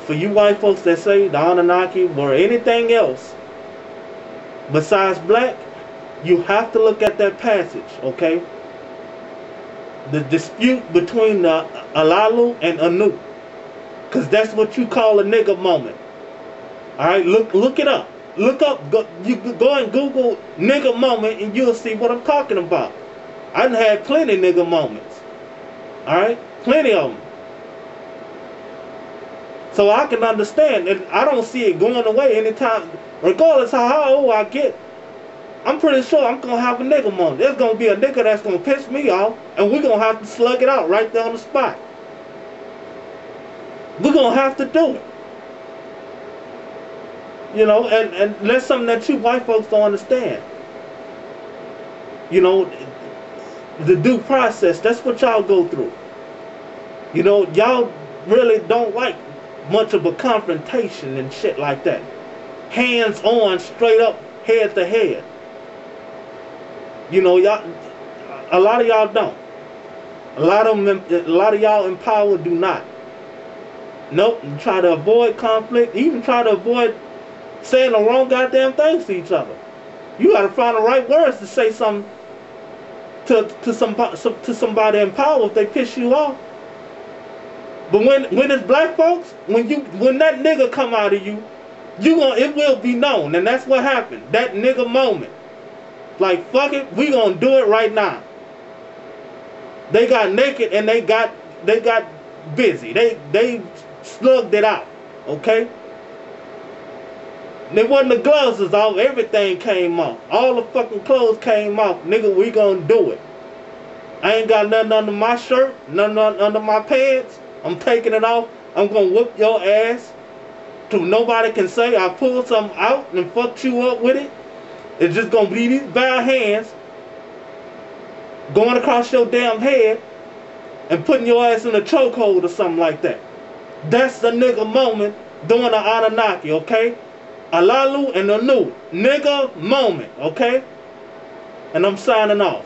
For you white folks that say the Anunnaki were anything else besides black, you have to look at that passage, okay? The dispute between the Alalu and Anu. Because that's what you call a nigga moment. Alright, look look it up. Look up, go, you go and Google nigga moment and you'll see what I'm talking about. I done had plenty nigga moments. Alright? Plenty of them. So I can understand, and I don't see it going away anytime, regardless of how old I get. I'm pretty sure I'm gonna have a nigga moment. There's gonna be a nigga that's gonna piss me off, and we're gonna have to slug it out right there on the spot. We're gonna have to do it. You know, and, and that's something that you white folks don't understand. You know, the due process, that's what y'all go through. You know, y'all really don't like much of a confrontation and shit like that. Hands on, straight up, head to head. You know, y'all, a lot of y'all don't. A lot of them, a lot of y'all in power do not. Nope, try to avoid conflict, even try to avoid saying the wrong goddamn things to each other. You gotta find the right words to say something to to some to somebody in power if they piss you off. But when when it's black folks, when you when that nigga come out of you, you going it will be known, and that's what happened. That nigga moment. Like fuck it, we gonna do it right now. They got naked and they got they got busy. They they slugged it out. Okay? They wasn't the gloves was off, everything came off. All the fucking clothes came off. Nigga, we gonna do it. I ain't got nothing under my shirt, nothing under my pants. I'm taking it off. I'm gonna whoop your ass. To nobody can say I pulled something out and fucked you up with it. It's just gonna be these bare hands going across your damn head and putting your ass in a chokehold or something like that. That's the nigga moment doing the Anunnaki, okay? Alalu and Anu. Nigga moment, okay? And I'm signing off.